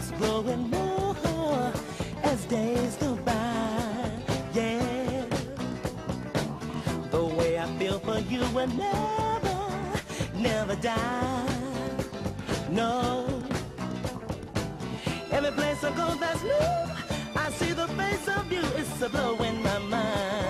keeps growing more as days go by. Yeah, the way I feel for you will never, never die. No, every place I go that's new, I see the face of you. It's blowing my mind.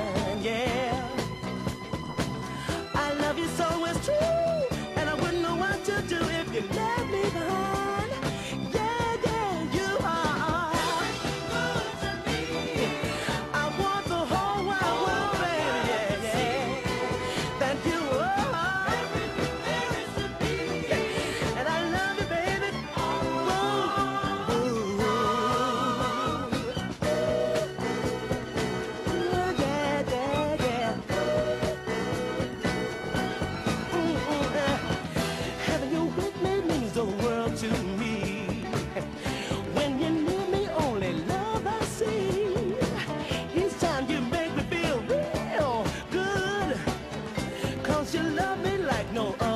no uh,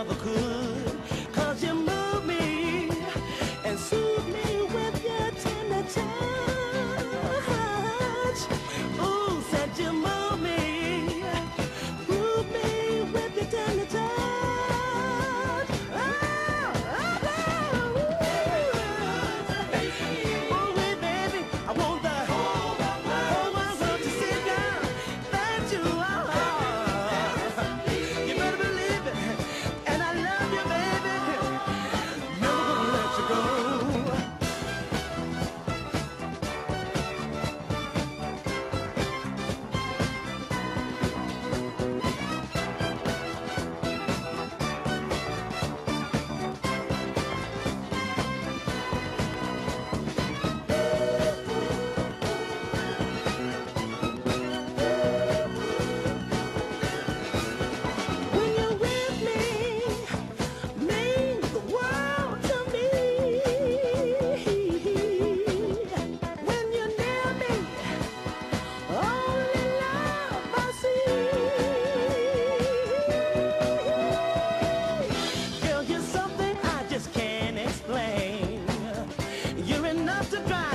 to die.